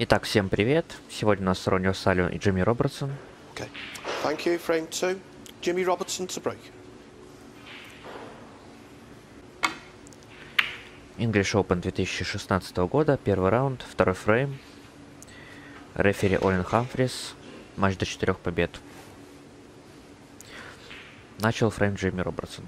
Итак, всем привет. Сегодня у нас Ронни Салю и Джимми Робертсон. Okay. Thank you. Frame two. Jimmy Robertson to break. English Open 2016 года. Первый раунд, второй фрейм. Рефери Олин Хамфрис. Матч до четырех побед. Начал фрейм Джимми Робертсон.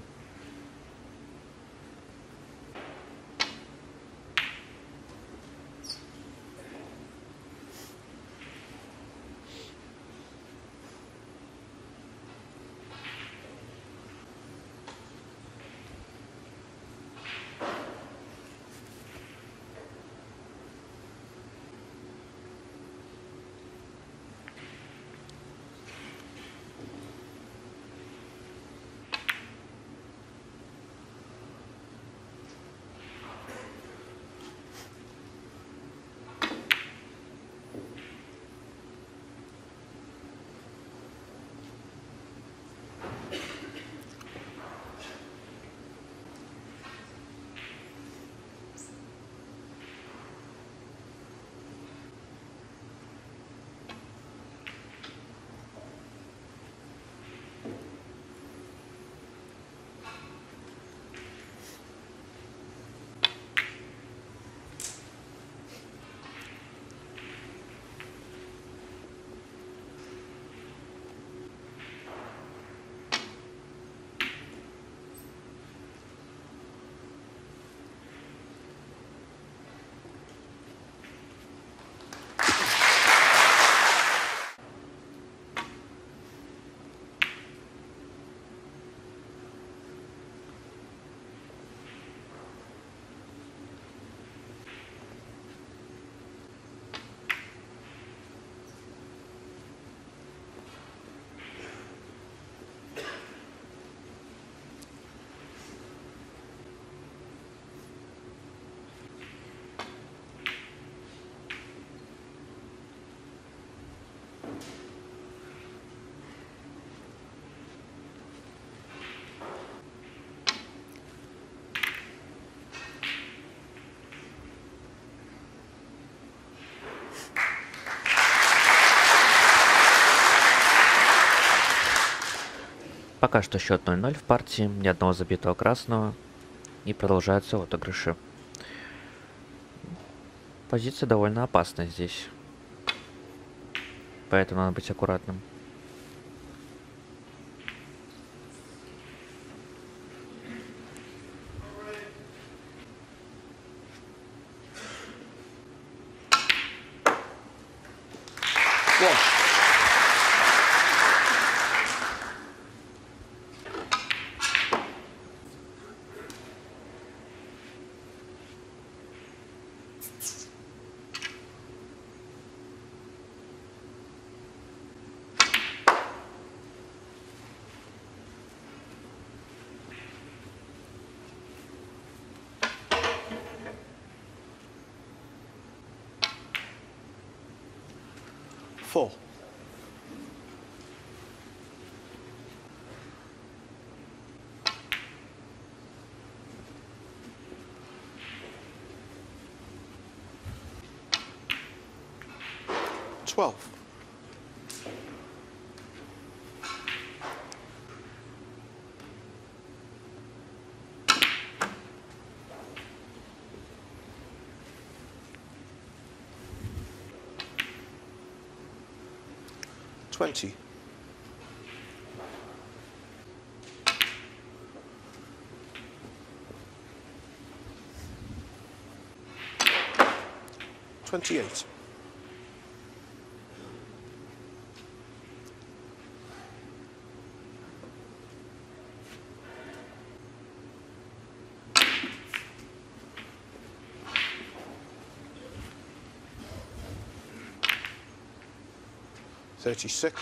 Пока что счет 0-0 в партии, ни одного забитого красного. И продолжаются отыгрыши. Позиция довольно опасная здесь. Поэтому надо быть аккуратным. One. full. Twelve. 20. Twenty-eight. Thirty-six.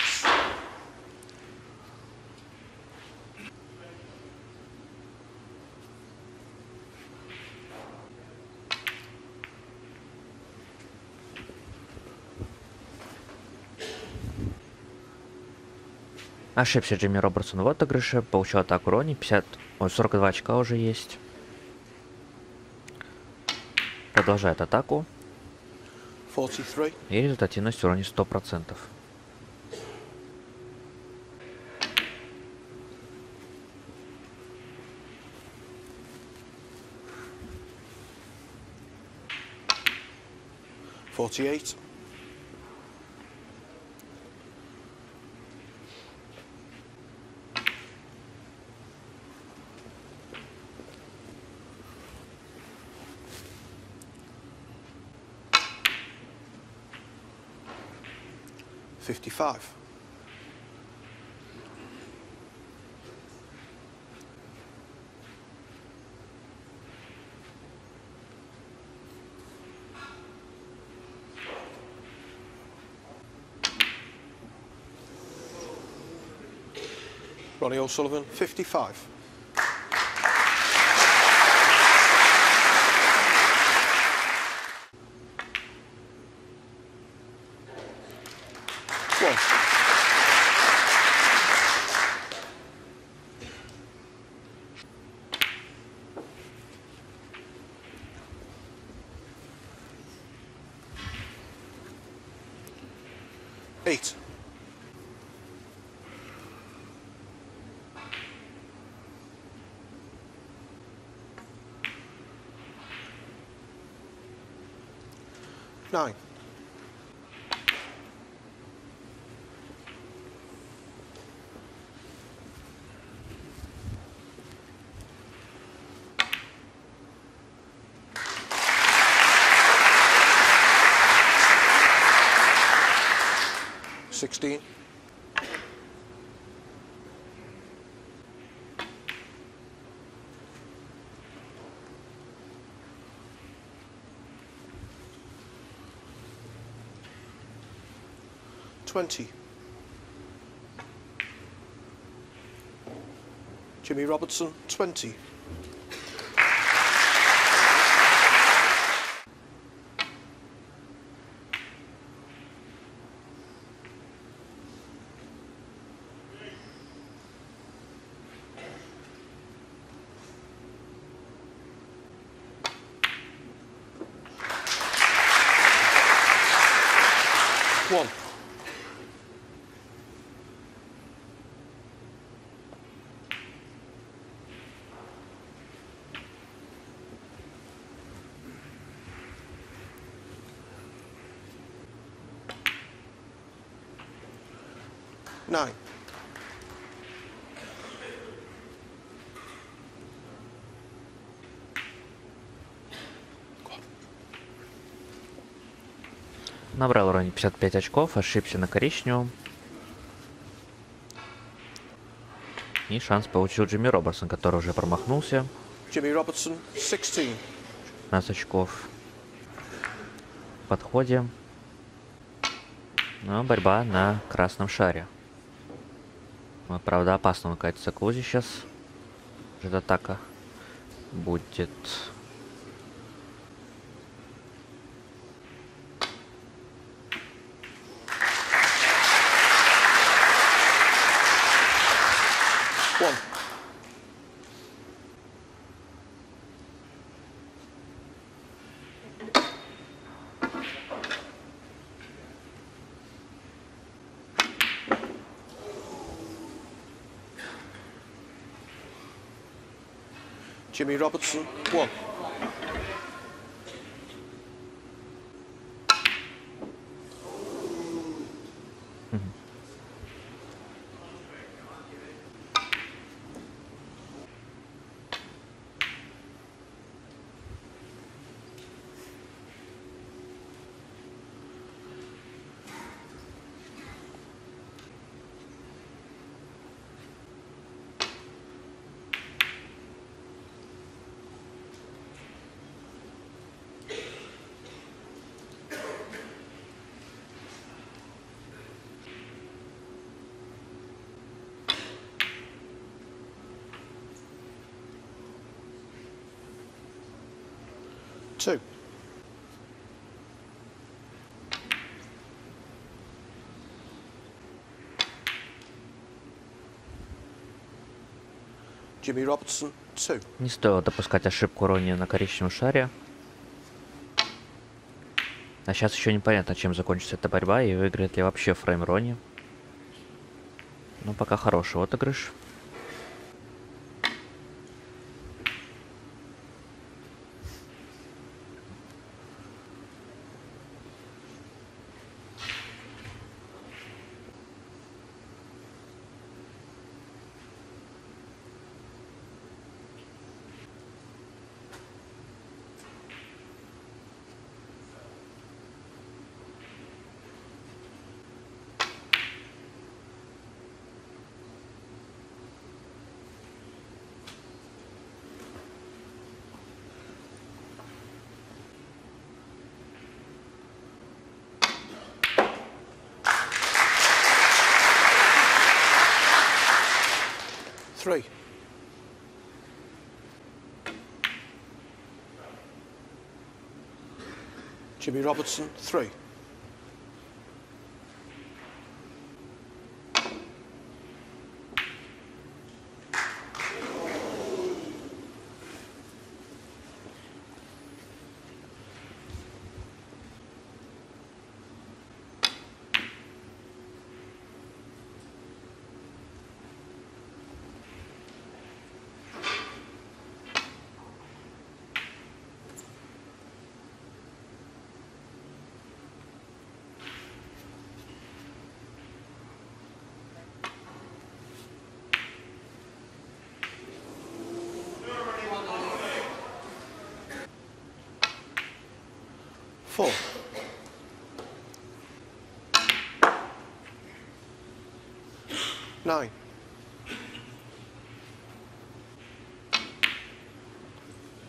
Ошибся Джимми Робертсон в отыгрыше, получил атаку Рони, 50, ой, 42 очка уже есть. Продолжает атаку. 43. И результативность уровня 100%. 48. Fifty-five. Ronnie O'Sullivan, 55. One. 9. Sixteen. Twenty. Jimmy Robertson, twenty. One. Nine. Набрал уровень 55 очков, ошибся на коричневом. И шанс получил Джимми Роберсон, который уже промахнулся. Jimmy Robertson, 16. 15 очков. В подходе. Но борьба на красном шаре. Вот, правда, опасно катится к лузе сейчас. Ждет атака. Будет. Jimmy Robertson, one. Two. Jimmy Robertson, two. Не стоило допускать ошибку Рони на коричневом шаре. А сейчас еще непонятно, чем закончится эта борьба и выиграет ли вообще фрейм Рони. Но пока хороший отыгрыш. Three. Jimmy Robertson, three. Four. Nine.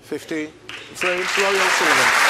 Fifteen. Frames, Royal Sullivan.